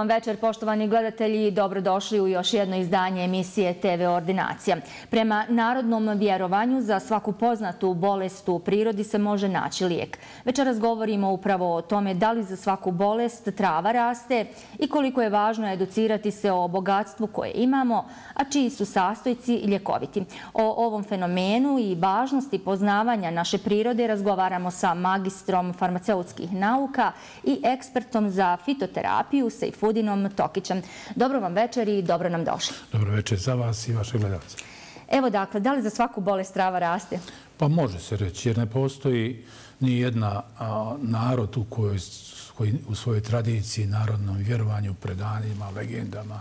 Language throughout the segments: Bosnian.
Vam večer, poštovani gledatelji. Dobrodošli u još jedno izdanje emisije TV Ordinacija. Prema narodnom vjerovanju za svaku poznatu bolest u prirodi se može naći lijek. Večeras govorimo upravo o tome da li za svaku bolest trava raste i koliko je važno educirati se o bogatstvu koje imamo, a čiji su sastojci ljekoviti. O ovom fenomenu i važnosti poznavanja naše prirode razgovaramo sa magistrom farmaceutskih nauka i ekspertom za fitoterapiju Sejfudinom Tokićem. Dobro vam večer i dobro nam došli. Dobro večer za vas i vaše gledalce. Evo dakle, da li za svaku bolest trava raste? Pa može se reći, jer ne postoji ni jedna narod u kojoj u svojoj tradiciji, narodnom vjerovanju, predanjima, legendama,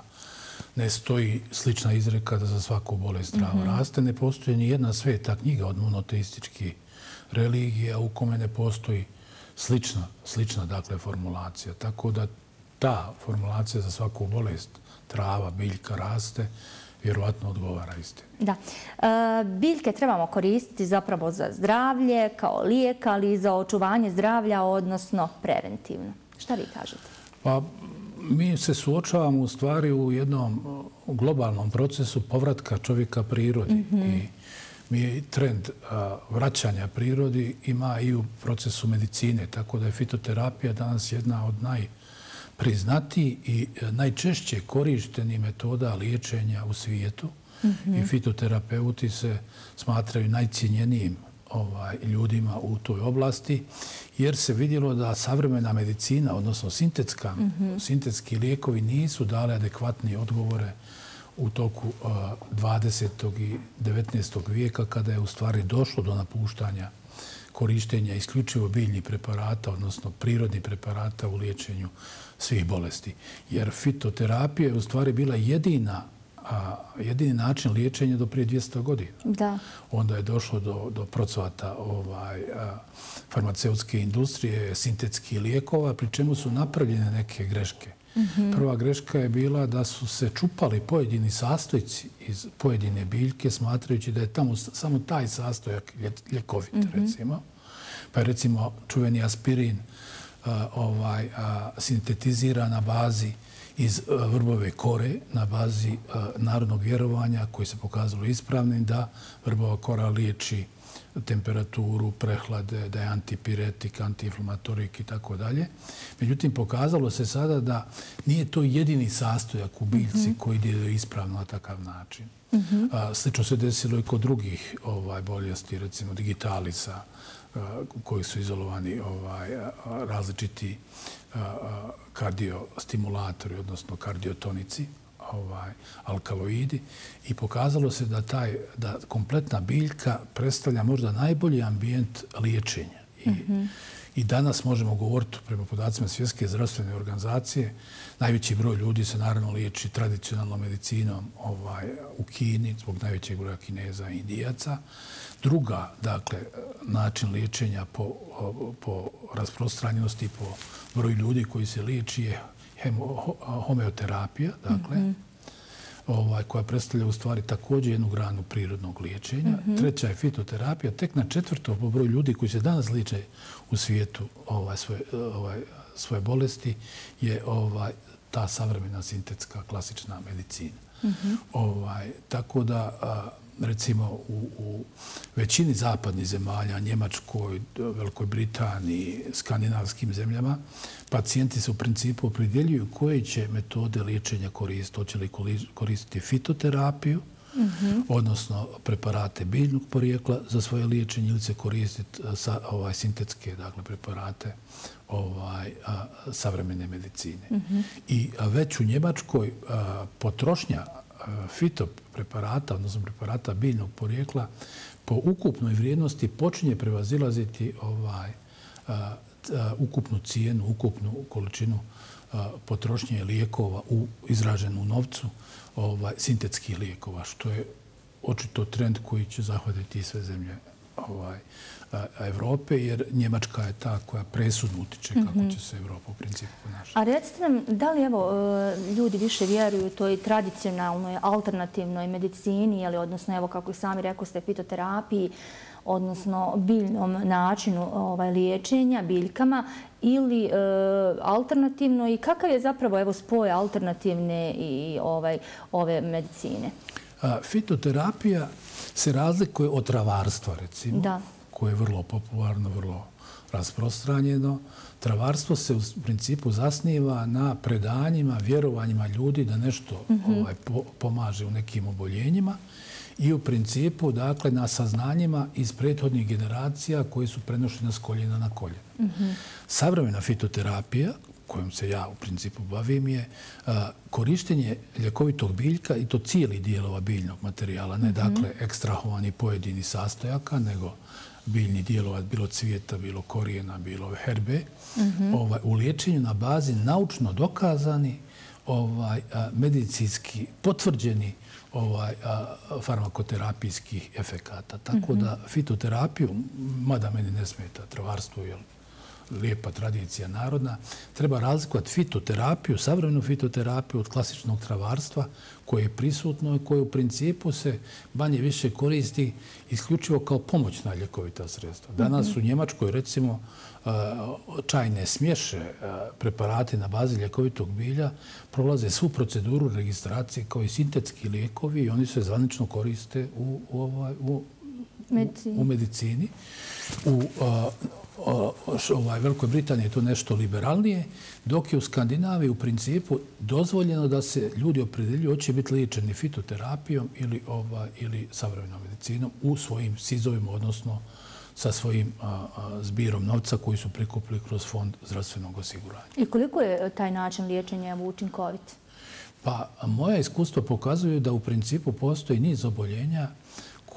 ne stoji slična izreka da za svaku bolest trava mhm. raste. Ne postoji ni jedna sveta knjiga od monoteističkih religija u kome ne postoji slična, slična dakle, formulacija. Tako da ta formulacija za svaku bolest, trava, biljka, raste, vjerovatno odgovara istini. Da. E, biljke trebamo koristiti zapravo za zdravlje, kao lijek, ali i za očuvanje zdravlja, odnosno preventivno. Šta vi kažete? Pa, mi se suočavamo u stvari u jednom globalnom procesu povratka čovjeka prirodi. Mhm. I mi trend vraćanja prirodi ima i u procesu medicine, tako da je fitoterapija danas jedna od najpriznatiji i e, najčešće korišteni metoda liječenja u svijetu. Mhm. I fitoterapeuti se smatraju najcijenjenijim ovaj, ljudima u toj oblasti, jer se vidjelo da savremena medicina, odnosno mhm. sintetski lijekovi, nisu dali adekvatni odgovore u toku 20. i 19. vijeka kada je u stvari došlo do napuštanja korištenja isključivo biljnih preparata, odnosno prirodnih preparata u liječenju svih bolesti. Jer fitoterapija je u stvari bila jedina jedini način liječenja do prije 200 godina. Da. Onda je došlo do, do procvata ovaj, farmaceutske industrije, sintetskih lijekova, pri čemu su napravljene neke greške. Mhm. Prva greška je bila da su se čupali pojedini sastojci iz pojedine biljke, smatrajući da je tamo samo taj sastojak ljekovit, mhm. recimo. Pa je recimo čuveni aspirin ovaj, sintetizira na bazi iz vrbove kore, na bazi narodnog vjerovanja koji se pokazalo ispravnim da vrbova kora liječi temperaturu, prehlade, da je antipiretik, antiinflamatorik i tako dalje. Međutim, pokazalo se sada da nije to jedini sastojak u biljci mhm. koji djeluje ispravno na takav način. Mhm. Slično se desilo i kod drugih ovaj, bolesti, recimo digitalisa, koji su izolovani ovaj, različiti kardiostimulatori, odnosno kardiotonici ovaj, alkaloidi i pokazalo se da taj da kompletna biljka predstavlja možda najbolji ambijent liječenja. I, mhm. I danas možemo govoriti prema podacima Svjetske zdravstvene organizacije, najveći broj ljudi se naravno liječi tradicionalnom medicinom ovaj, u Kini, zbog najvećeg broja Kineza i Indijaca. Druga, dakle, način liječenja po, po rasprostranjenosti, po broju ljudi koji se liječi je homeoterapija, dakle, mm -hmm. ovaj, koja predstavlja u stvari također jednu granu prirodnog liječenja. Mm -hmm. Treća je fitoterapija. Tek na četvrto po broju ljudi koji se danas liječe u svijetu ovaj, svoje, ovaj, svoje bolesti je ovaj, ta savremena sintetska klasična medicina. Mm -hmm. ovaj, tako da, a, recimo u, u većini zapadnih zemalja, Njemačkoj, Velikoj Britaniji, skandinavskim zemljama, pacijenti se u principu opredjeljuju koje će metode liječenja koristiti. Hoće li koristiti fitoterapiju, mm -hmm. odnosno preparate biljnog porijekla za svoje liječenje ili će koristiti sa, ovaj, sintetske dakle, preparate ovaj, a, savremene medicine. Mm -hmm. I a, već u Njemačkoj a, potrošnja fitopreparata, odnosno preparata biljnog porijekla, po ukupnoj vrijednosti počinje prevazilaziti ovaj, ukupnu cijenu, ukupnu količinu potrošnje lijekova u izraženu novcu ovaj, sintetskih lijekova, što je očito trend koji će zahvatiti sve zemlje ovaj, Evrope, jer Njemačka je ta koja presudno utiče kako mhm. će se Evropa u principu ponašati. A recite nam, da li evo, e, ljudi više vjeruju toj tradicionalnoj, alternativnoj medicini, ili odnosno, evo, kako i sami rekao ste, fitoterapiji, odnosno biljnom načinu ovaj, liječenja, biljkama, ili e, alternativno i kakav je zapravo evo, spoj alternativne i ovaj, ove medicine? Fitoterapija se razlikuje od travarstva, recimo. Da koje je vrlo popularno, vrlo rasprostranjeno. Travarstvo se u principu zasniva na predanjima, vjerovanjima ljudi da nešto mhm. ovaj, pomaže u nekim oboljenjima i u principu dakle, na saznanjima iz prethodnih generacija koji su prenošene s koljena na koljena. Mhm. Savremena fitoterapija, kojom se ja u principu bavim, je korištenje ljekovitog biljka i to cijeli dijelova biljnog materijala, ne mhm. dakle ekstrahovani pojedini sastojaka, nego biljni dijelova, bilo cvijeta, bilo korijena, bilo herbe, mhm. ovaj, u liječenju na bazi naučno dokazani, ovaj, medicinski potvrđeni ovaj, farmakoterapijskih efekata. Tako mhm. da fitoterapiju, mada meni ne smeta travarstvo, jer lijepa tradicija narodna, treba razlikovati fitoterapiju, savremenu fitoterapiju od klasičnog travarstva koje je prisutno i koje u principu se banje više koristi isključivo kao pomoćna ljekovita sredstva. Danas mhm. u Njemačkoj, recimo, čajne smješe, preparati na bazi ljekovitog bilja prolaze svu proceduru registracije kao i sintetski lijekovi i oni se zvanično koriste u, u, ovaj, u, u medicini. U, ovaj, Velikoj Britaniji je to nešto liberalnije, dok je u Skandinaviji u principu dozvoljeno da se ljudi opredeljuju hoće biti liječeni fitoterapijom ili, ovaj, ili savremenom medicinom u svojim sizovima, odnosno sa svojim a, a, zbirom novca koji su prikupili kroz fond zdravstvenog osiguranja. I koliko je taj način liječenja učinkovit? Pa, moja iskustva pokazuju da u principu postoji niz oboljenja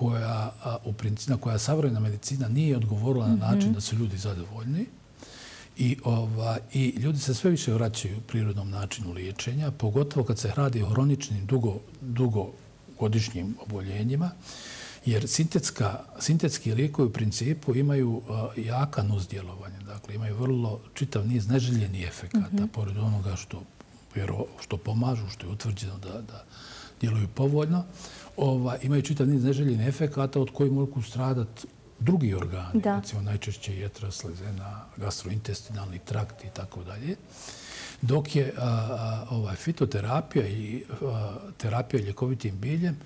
koja, u principu, koja savremena medicina nije odgovorila na način mhm. da su ljudi zadovoljni. I, ova, I ljudi se sve više vraćaju prirodnom načinu liječenja, pogotovo kad se radi o hroničnim, dugo, dugogodišnjim oboljenjima, jer sintetska, sintetski lijekovi u principu imaju jaka nuz djelovanja. Dakle, imaju vrlo čitav niz neželjenih efekata, mm -hmm. pored onoga što, što pomažu, što je utvrđeno da, da djeluju povoljno ova, imaju čitav niz neželjenih efekata od koji mogu stradati drugi organi, da. recimo najčešće jetra, slezena, gastrointestinalni trakt i tako dalje. Dok je a, a, ovaj, fitoterapija i a, terapija ljekovitim biljem,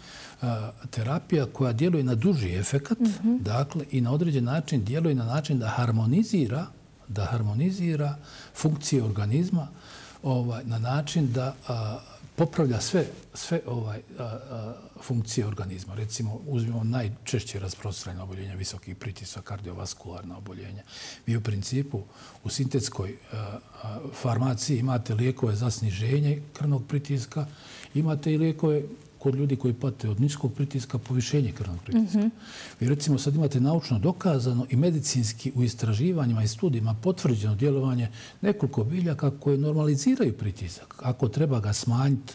a, terapija koja djeluje na duži efekat, mm -hmm. dakle, i na određen način djeluje na način da harmonizira da harmonizira funkcije organizma ovaj, na način da a, popravlja sve, sve ovaj, a, a, funkcije organizma. Recimo, uzmimo najčešće rasprostranjene oboljenja visokih pritisaka, kardiovaskularna oboljenja. Vi u principu u sintetskoj a, a, farmaciji imate lijekove za sniženje krvnog pritiska, imate i lijekove kod ljudi koji pate od niskog pritiska, povišenje krvnog pritiska. Mm -hmm. Vi recimo sad imate naučno dokazano i medicinski u istraživanjima i studijima potvrđeno djelovanje nekoliko biljaka koje normaliziraju pritisak. Ako treba ga smanjiti,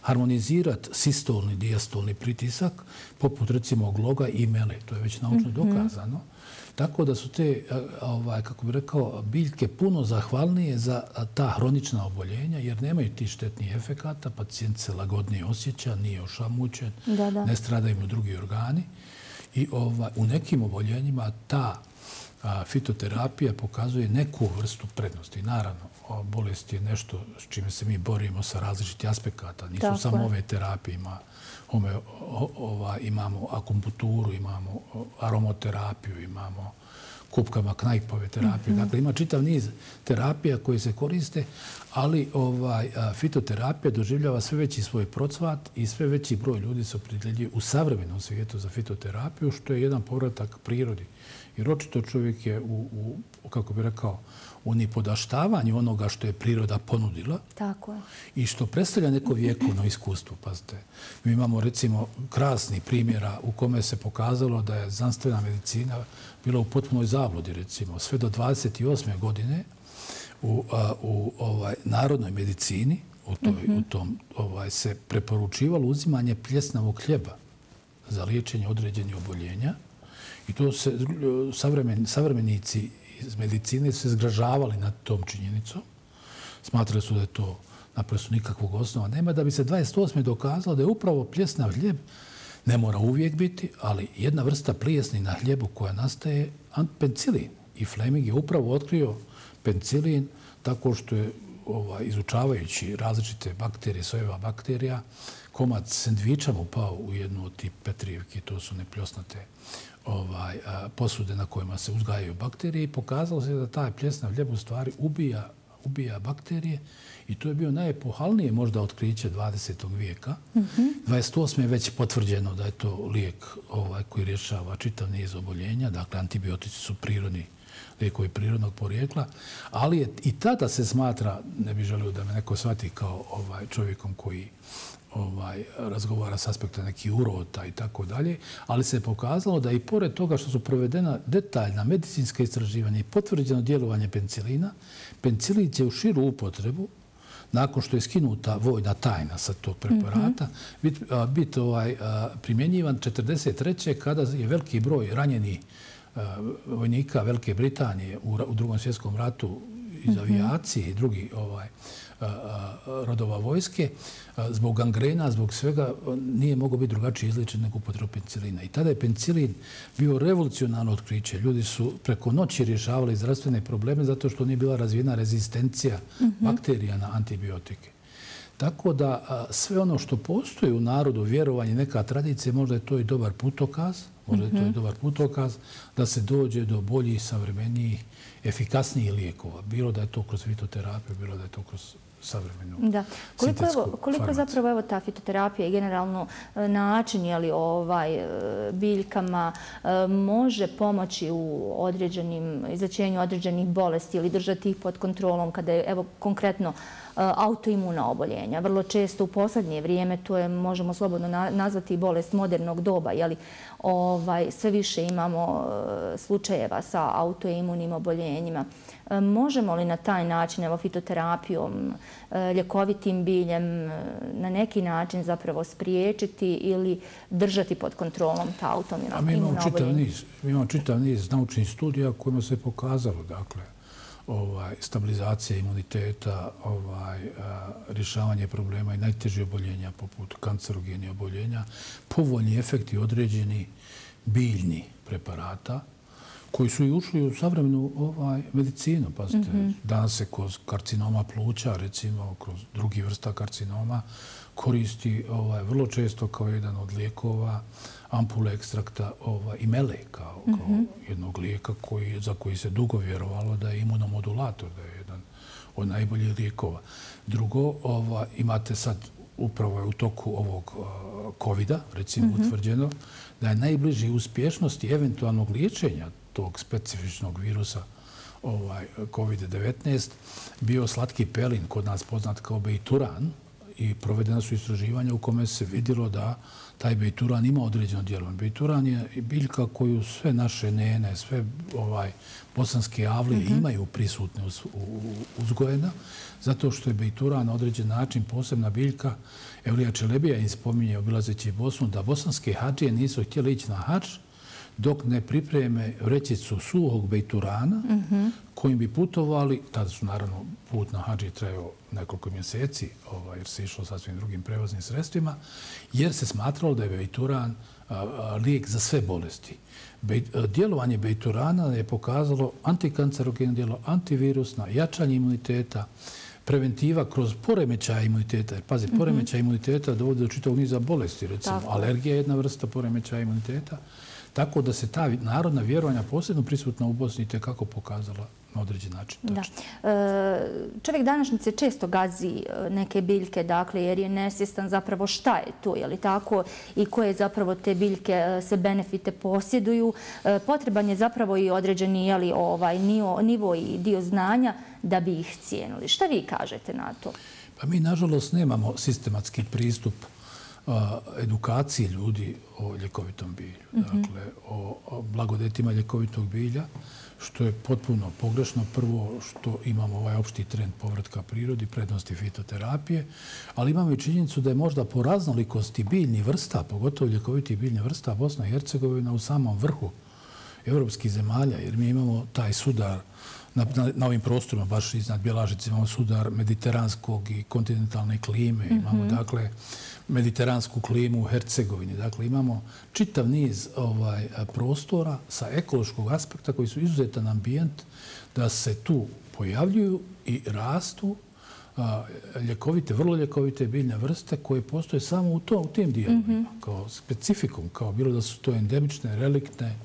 harmonizirati sistolni, diastolni pritisak, poput recimo gloga i mele, to je već naučno mm -hmm. dokazano, Tako da su te, ovaj, kako bih rekao, biljke puno zahvalnije za ta hronična oboljenja, jer nemaju ti štetnih efekata, pacijent se lagodnije osjeća, nije ošamućen, da, da. ne stradaju mu drugi organi. I ovaj, u nekim oboljenjima ta a, fitoterapija pokazuje neku vrstu prednosti. Naravno, bolest je nešto s čime se mi borimo sa različitih aspekata. Nisu Tako samo je. ove terapije, ima home, ova, imamo akumputuru, imamo aromoterapiju, imamo kupkama knajpove terapije. Mm -hmm. Dakle, ima čitav niz terapija koje se koriste, ali ovaj fitoterapija doživljava sve veći svoj procvat i sve veći broj ljudi se opredjeljuje u savremenom svijetu za fitoterapiju, što je jedan povratak prirodi. Jer očito čovjek je u, u kako bi rekao, u nipodaštavanju onoga što je priroda ponudila Tako je. i što predstavlja neko vijekovno iskustvo. Pazite, mi imamo recimo krasni primjera u kome se pokazalo da je znanstvena medicina bila u potpunoj zabludi, recimo, sve do 28. godine u, a, u ovaj narodnoj medicini, u, toj, mm -hmm. u tom ovaj, se preporučivalo uzimanje pljesnavog hljeba za liječenje određenih oboljenja I to se savremenici iz medicine se zgražavali nad tom činjenicom. Smatrali su da je to naprosto nikakvog osnova. Nema da bi se 28. dokazalo da je upravo pljesna hljeb ne mora uvijek biti, ali jedna vrsta plijesni na hljebu koja nastaje penicilin. I Fleming je upravo otkrio penicilin tako što je ovaj, izučavajući različite bakterije, sojeva bakterija, komad sendviča mu pao u jednu od tih petrijevki, to su nepljosnate ovaj, posude na kojima se uzgajaju bakterije i pokazalo se da taj pljesna hljeb u stvari ubija, ubija bakterije i to je bio najepohalnije možda otkriće 20. vijeka. Mm -hmm. 28. je već potvrđeno da je to lijek ovaj, koji rješava čitav niz oboljenja, dakle antibiotici su prirodni lijekovi prirodnog porijekla, ali je, i tada se smatra, ne bih želio da me neko shvati kao ovaj čovjekom koji ovaj razgovara s aspekta nekih urota i tako dalje, ali se je pokazalo da i pored toga što su provedena detaljna medicinska istraživanja i potvrđeno djelovanje penicilina, penicilin će u širu upotrebu, nakon što je skinuta vojna tajna sa tog preparata, biti bit, ovaj, primjenjivan 43. kada je veliki broj ranjeni vojnika Velike Britanije u, u drugom svjetskom ratu iz avijacije i drugi ovaj, rodova vojske, zbog gangrena, zbog svega, nije mogo biti drugačije izličen nego upotrebu penicilina. I tada je penicilin bio revolucionalno otkriće. Ljudi su preko noći rješavali zdravstvene probleme zato što nije bila razvijena rezistencija bakterija na antibiotike. Tako da sve ono što postoji u narodu, vjerovanje, neka tradicija, možda je to i dobar putokaz, možda je to i dobar putokaz da se dođe do boljih, savremenijih, efikasnijih lijekova. Bilo da je to kroz fitoterapiju, bilo da je to kroz savremenu da. Koliko, evo, koliko zapravo evo ta fitoterapija i generalno e, način je li ovaj e, biljkama e, može pomoći u određenim izlečenju određenih bolesti ili držati ih pod kontrolom kada je evo konkretno autoimuna oboljenja. Vrlo često u posljednje vrijeme, to je, možemo slobodno nazvati bolest modernog doba, jeli, ovaj, sve više imamo slučajeva sa autoimunim oboljenjima. E, možemo li na taj način, evo fitoterapijom, ljekovitim biljem, na neki način zapravo spriječiti ili držati pod kontrolom ta autonomina Mi imamo čitav niz, mi imamo čitav niz naučnih studija kojima se pokazalo dakle, ovaj, stabilizacija imuniteta, ovaj, rješavanje problema i najteže oboljenja poput kancerogeni oboljenja, povoljni efekti određeni biljni preparata, koji su i ušli u savremenu ovaj, medicinu. Pazite, mm -hmm. danas se kroz karcinoma pluća, recimo kroz drugi vrsta karcinoma, koristi ovaj, vrlo često kao jedan od lijekova ampule ekstrakta ovaj, i mele kao, mm -hmm. mhm. jednog lijeka koji, za koji se dugo vjerovalo da je imunomodulator, da je jedan od najboljih lijekova. Drugo, ova, imate sad upravo je u toku ovog COVID-a, recimo, mm -hmm. utvrđeno da je najbliži uspješnosti eventualnog liječenja tog specifičnog virusa ovaj, COVID-19 bio slatki pelin, kod nas poznat kao bejturan, i provedena su istraživanja u kome se vidjelo da taj bejturan ima određeno djelovanje. Bejturan je biljka koju sve naše nene, sve ovaj bosanske avlije mm -hmm. imaju prisutne uz, uzgojena, zato što je bejturan na određen način posebna biljka. Evlija Čelebija im spominje obilazeći Bosnu da bosanske hađije nisu htjeli ići na hađ, dok ne pripreme vrećicu suhog bejturana kojim bi putovali, tada su naravno put na hađi trajao nekoliko mjeseci ovaj, jer se išlo sa svim drugim prevoznim sredstvima, jer se smatralo da je bejturan lijek za sve bolesti. Djelovanje bejturana je pokazalo antikancerogeno djelo, antivirusna, jačanje imuniteta, preventiva kroz poremećaja imuniteta. Pazi, poremećaja imuniteta dovode do čitavog niza bolesti. Recimo, alergija je jedna vrsta poremećaja imuniteta. Tako da se ta narodna vjerovanja posebno prisutna u Bosni te kako pokazala na određen način. Da. E, čovjek današnjice često gazi e, neke biljke, dakle, jer je nesvjestan zapravo šta je to, je li tako, i koje zapravo te biljke e, se benefite posjeduju. Potreban je zapravo i određeni jeli, ovaj, nivo i dio znanja da bi ih cijenili. Šta vi kažete na to? Pa mi, nažalost, nemamo sistematski pristup edukaciji ljudi o ljekovitom bilju. Mhm. Dakle, o blagodetima ljekovitog bilja, što je potpuno pogrešno. Prvo što imamo ovaj opšti trend povratka prirodi, prednosti fitoterapije, ali imamo i činjenicu da je možda po raznolikosti biljni vrsta, pogotovo ljekoviti biljni vrsta, Bosna i Hercegovina u samom vrhu evropskih zemalja, jer mi imamo taj sudar na, na, na ovim prostorima, baš iznad Bjelažice, imamo sudar mediteranskog i kontinentalne klime, imamo, mhm. dakle, mediteransku klimu u Hercegovini. Dakle, imamo čitav niz ovaj prostora sa ekološkog aspekta koji su izuzetan ambijent da se tu pojavljuju i rastu ljekovite, vrlo ljekovite biljne vrste koje postoje samo u, to, u tim dijelovima, mm -hmm. kao specifikum, kao bilo da su to endemične, reliktne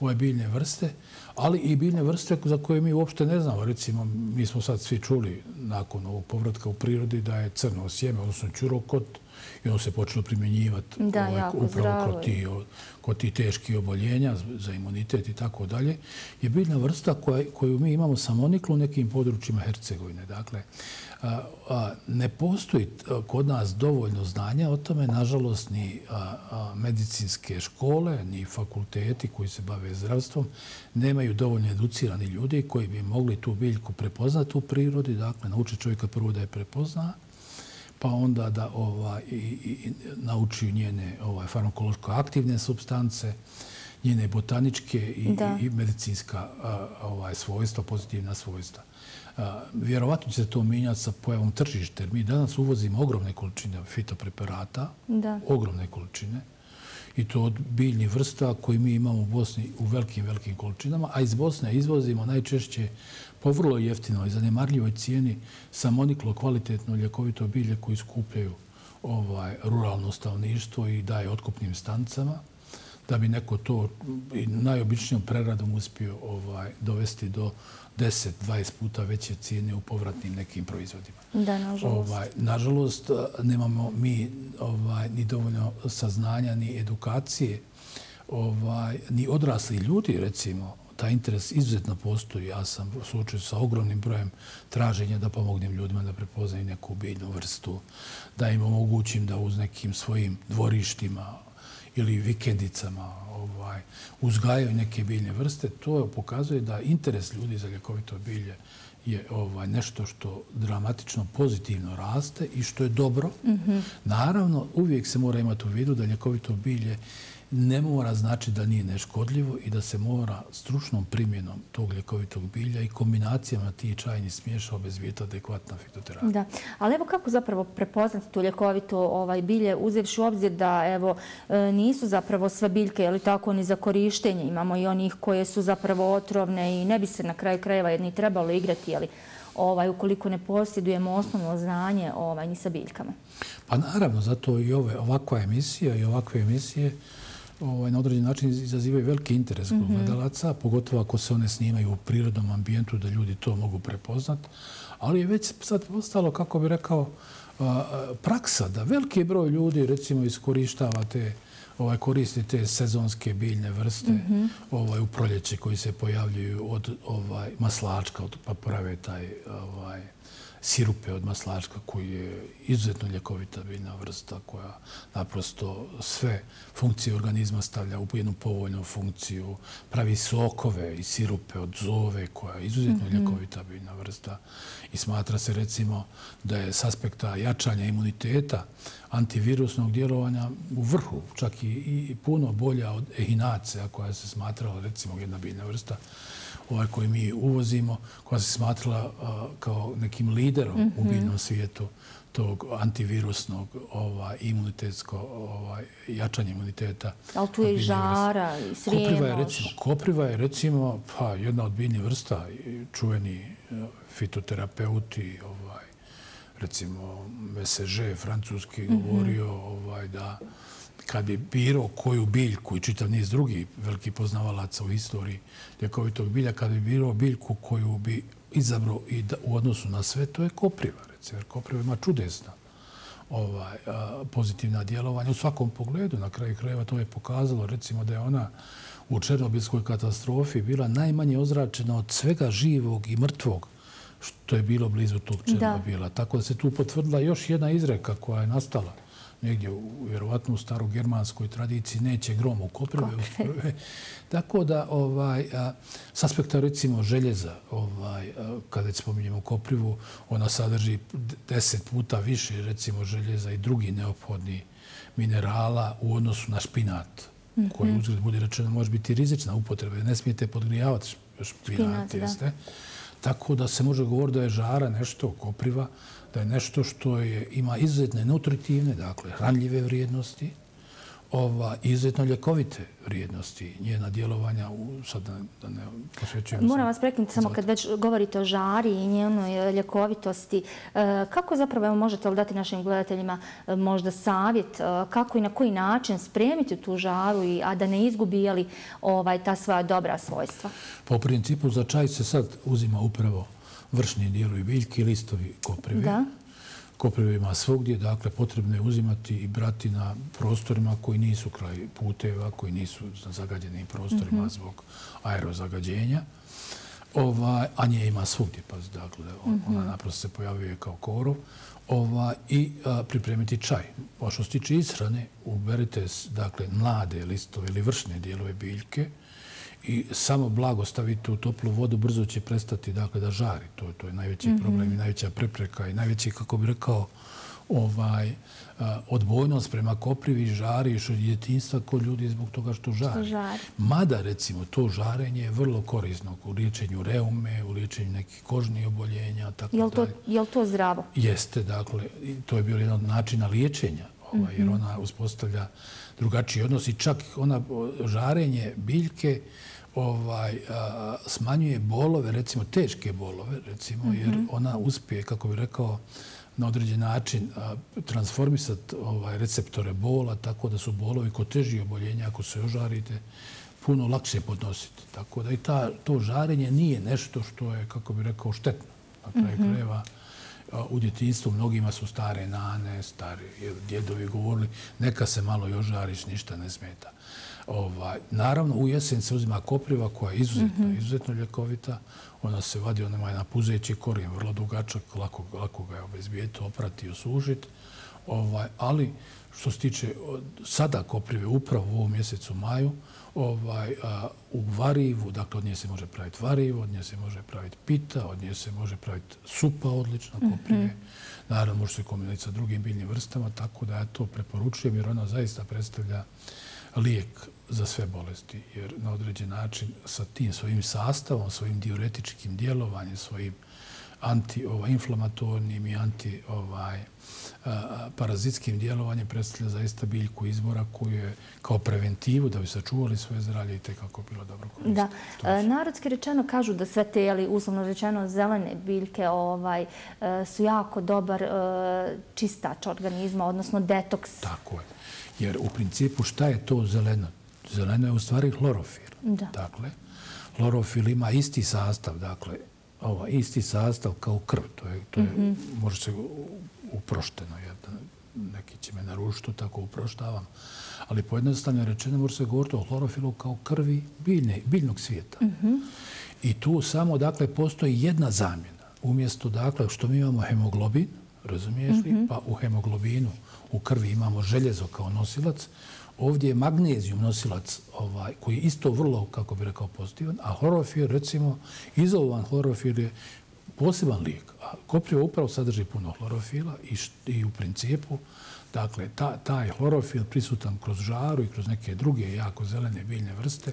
ove biljne vrste, ali i biljne vrste za koje mi uopšte ne znamo. Recimo, mi smo sad svi čuli nakon ovog povratka u prirodi da je crno sjeme, odnosno čurokot, i ono se počelo primjenjivati ovaj, upravo kod ti, kod ti teški oboljenja za imunitet i tako dalje, je biljna vrsta koja, koju mi imamo samoniklu u nekim područjima Hercegovine. Dakle, a, a, ne postoji kod nas dovoljno znanja o tome, nažalost, ni a, medicinske škole, ni fakulteti koji se bave zdravstvom, nemaju dovoljno educirani ljudi koji bi mogli tu biljku prepoznati u prirodi, dakle, nauči čovjeka prvo da je prepozna, pa onda da ovaj, i, i, nauči njene ovaj, farmakološko aktivne substance, njene botaničke i, i, i medicinska ovaj, svojstva, pozitivna svojstva. A, vjerovatno će se to mijenjati sa pojavom tržišta, jer mi danas uvozimo ogromne količine fitopreparata, da. ogromne količine, i to od biljnih vrsta koji mi imamo u Bosni u velikim, velikim količinama, a iz Bosne izvozimo najčešće po vrlo jeftinoj, zanemarljivoj cijeni samoniklo kvalitetno ljekovito bilje koji skupljaju ovaj, ruralno stavništvo i daje otkupnim stancama da bi neko to najobičnijom preradom uspio ovaj, dovesti do 10-20 puta veće cijene u povratnim nekim proizvodima. Da, nažalost. Ovaj, nažalost, nemamo mi ovaj, ni dovoljno saznanja, ni edukacije, ovaj, ni odrasli ljudi, recimo, taj interes izuzetno postoji. Ja sam suočio sa ogromnim brojem traženja da pomognem ljudima da prepoznaju neku biljnu vrstu, da im omogućim da uz nekim svojim dvorištima ili vikendicama ovaj, uzgajaju neke biljne vrste. To pokazuje da interes ljudi za ljekovito bilje je ovaj nešto što dramatično pozitivno raste i što je dobro. Mm -hmm. Naravno, uvijek se mora imati u vidu da ljekovito bilje ne mora znači da nije neškodljivo i da se mora stručnom primjenom tog ljekovitog bilja i kombinacijama tih čajnih smješa obezvijeti adekvatna fitoterapija. Da, ali evo kako zapravo prepoznati tu ljekovito ovaj, bilje, uzevši u obzir da evo, e, nisu zapravo sve biljke ili tako ni za korištenje. Imamo i onih koje su zapravo otrovne i ne bi se na kraju krajeva jedni trebalo igrati, ali ovaj, ukoliko ne posjedujemo osnovno znanje ovaj, ni sa biljkama. Pa naravno, zato i ove, ovakva emisija i ovakve emisije ovaj, na određen način izazivaju veliki interes mm -hmm. gledalaca, pogotovo ako se one snimaju u prirodnom ambijentu da ljudi to mogu prepoznat. Ali je već sad postalo, kako bi rekao, praksa da veliki broj ljudi recimo iskorištava te ovaj, koristi te sezonske biljne vrste mm -hmm. ovaj, u proljeće koji se pojavljuju od ovaj, maslačka, od, pa prave taj ovaj, sirupe od maslačka koji je izuzetno ljekovita biljna vrsta koja naprosto sve funkcije organizma stavlja u jednu povoljnu funkciju, pravi sokove i sirupe od zove koja je izuzetno mm -hmm. ljekovita biljna vrsta. I smatra se recimo da je s aspekta jačanja imuniteta antivirusnog djelovanja u vrhu, čak i, i puno bolja od ehinacija koja se smatrala recimo jedna biljna vrsta ovaj koji mi uvozimo, koja se smatrala kao nekim liderom mm -hmm. u mhm. biljnom svijetu tog antivirusnog ovaj, imunitetsko ovaj, jačanje imuniteta. Ali tu je i žara i srijemoš. Kopriva je recimo, kopriva je recimo pa, jedna od biljnih vrsta, čuveni e, fitoterapeuti, ovaj, recimo MSŽ, francuski, mm -hmm. govorio ovaj, da kad bi birao koju biljku i čitav niz drugih velikih poznavalaca u istoriji ljekovitog bilja, kad bi birao biljku koju bi izabrao i da, u odnosu na sve, to je kopriva. Recimo, jer kopriva ima čudesna ovaj, a, pozitivna djelovanja u svakom pogledu. Na kraju krajeva to je pokazalo recimo da je ona u Černobilskoj katastrofi bila najmanje ozračena od svega živog i mrtvog što je bilo blizu tog Černobila. Tako da se tu potvrdila još jedna izreka koja je nastala negdje u vjerovatno u starogermanskoj tradiciji neće grom u koprive. Koprive. Tako da, ovaj, a, s aspekta recimo željeza, ovaj, a, kada spominjemo koprivu, ona sadrži deset puta više recimo željeza i drugi neophodni minerala u odnosu na špinat koja uzgled bude rečeno može biti rizična upotreba. Ne smijete podgrijavati špinat. Tako da se može govoriti da je žara nešto kopriva, da je nešto što je, ima izuzetne nutritivne, dakle, hranljive vrijednosti, ova izuzetno ljekovite vrijednosti njena djelovanja, sad da, da ne posvećujem... Moram vas prekinuti samo kad već govorite o žari i njenoj ljekovitosti. E, kako zapravo možete li dati našim gledateljima e, možda savjet, e, kako i na koji način spremiti tu žaru, a da ne izgubijali ovaj, ta svoja dobra svojstva? Po principu za čaj se sad uzima upravo vršni dijelovi biljke, listovi koprive. Da koprive ima svogdje, dakle potrebno je uzimati i brati na prostorima koji nisu kraj puteva, koji nisu na zagađenim prostorima mhm. zbog aerozagađenja. Ova, a nje ima svugdje, pa dakle, ona mhm. naprosto se pojavuje kao korov. Ova, I pripremiti čaj. O što se tiče ishrane, uberite dakle, mlade listove ili vršne dijelove biljke, i samo blago staviti u toplu vodu, brzo će prestati dakle, da žari. To, to je najveći mhm. problem i najveća prepreka i najveći, kako bih rekao, ovaj, odbojnost prema koprivi žari još od djetinstva kod ljudi zbog toga što žari. Mada, recimo, to žarenje je vrlo korisno u liječenju reume, u liječenju nekih kožnih oboljenja. Tako je, li to, je li to zdravo? Jeste, dakle, to je bio jedan od načina liječenja, ovaj, jer mhm. ona uspostavlja drugačiji odnos i čak ona žarenje biljke, ovaj, smanjuje bolove, recimo teške bolove, recimo, jer mhm. ona uspije, kako bih rekao, na određen način transformisati ovaj, receptore bola, tako da su bolovi kod teži oboljenja, ako se ožarite, puno lakše podnositi. Tako da i ta, to žarenje nije nešto što je, kako bih rekao, štetno. Na kraju mm krajeva, u djetinstvu mnogima su stare nane, stari djedovi govorili, neka se malo još žariš, ništa ne smeta. Ovaj, naravno, u jesen se uzima kopriva koja je izuzetno, mm -hmm. izuzetno ljekovita. Ona se vadi, ona ima na puzeći korijen, vrlo dugačak, lako, lako ga je obezbijeti, oprati i osužiti. Ovaj, ali što se tiče sada koprive upravo u ovom mjesecu maju, ovaj, a, u varivu, dakle od nje se može praviti varivo, od nje se može praviti pita, od nje se može praviti supa odlična koprive. Mm -hmm. Naravno, može se kombinati sa drugim biljnim vrstama, tako da ja to preporučujem jer ona zaista predstavlja lijek za sve bolesti, jer na određen način sa tim svojim sastavom, svojim diuretičkim djelovanjem, svojim anti-inflamatornim ovaj, i anti ovaj, parazitskim djelovanjem predstavlja zaista biljku izbora koju je kao preventivu da bi sačuvali svoje zdravlje i tekako bilo dobro koristiti. Da. E, narodski rečeno kažu da sve te, ali uslovno rečeno, zelene biljke ovaj, e, su jako dobar e, čistač organizma, odnosno detoks. Tako je. Jer u principu šta je to zeleno? Zeleno je u stvari hlorofil. Da. Dakle, hlorofil ima isti sastav, dakle, ova, isti sastav kao krv. To je, to je, mm -hmm. može se uprošteno, jer neki će me narušiti, tako uproštavam. Ali pojednostavno rečeno može se govoriti o hlorofilu kao krvi biljne, biljnog svijeta. Mm -hmm. I tu samo, dakle, postoji jedna zamjena. Umjesto, dakle, što mi imamo hemoglobin, razumiješ li, mm -hmm. pa u hemoglobinu u krvi imamo željezo kao nosilac, ovdje je magnezijum nosilac ovaj, koji je isto vrlo, kako bi rekao, pozitivan, a hlorofil, recimo, izolovan hlorofil je poseban lijek. A kopriva upravo sadrži puno hlorofila i, i u principu, dakle, ta, taj hlorofil prisutan kroz žaru i kroz neke druge jako zelene biljne vrste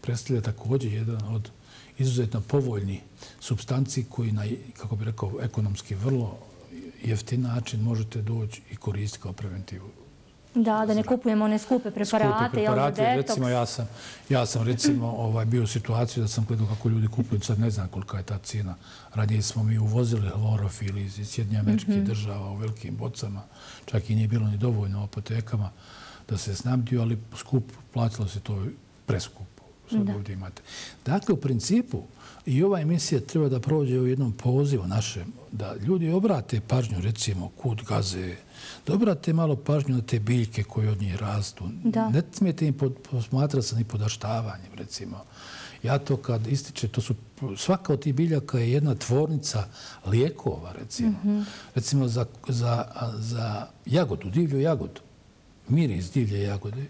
predstavlja također jedan od izuzetno povoljni substanci koji na, kako bi rekao, ekonomski vrlo jeftin način možete doći i koristiti kao preventivu. Da, da ne kupujemo one skupe preparate. Skupe preparate, recimo ja sam, ja sam recimo ovaj, bio u situaciji da sam gledao kako ljudi kupuju, sad ne znam kolika je ta cijena. Radije smo mi uvozili hlorofil iz Sjedinje američkih mhm. država u velikim bocama, čak i nije bilo ni dovoljno u apotekama da se snabdio, ali skup, platilo se to preskupo. Sad ovdje imate. Dakle, u principu, I ova emisija treba da prođe u jednom pozivu našem, da ljudi obrate pažnju, recimo, kud gaze, da obrate malo pažnju na te biljke koje od njih rastu. Da. Ne smijete im posmatrati sa ni podaštavanjem, recimo. Ja to kad ističe, to su, svaka od tih biljaka je jedna tvornica lijekova, recimo. Mm -hmm. Recimo za, za, za jagodu, divlju jagodu, miris divlje jagode,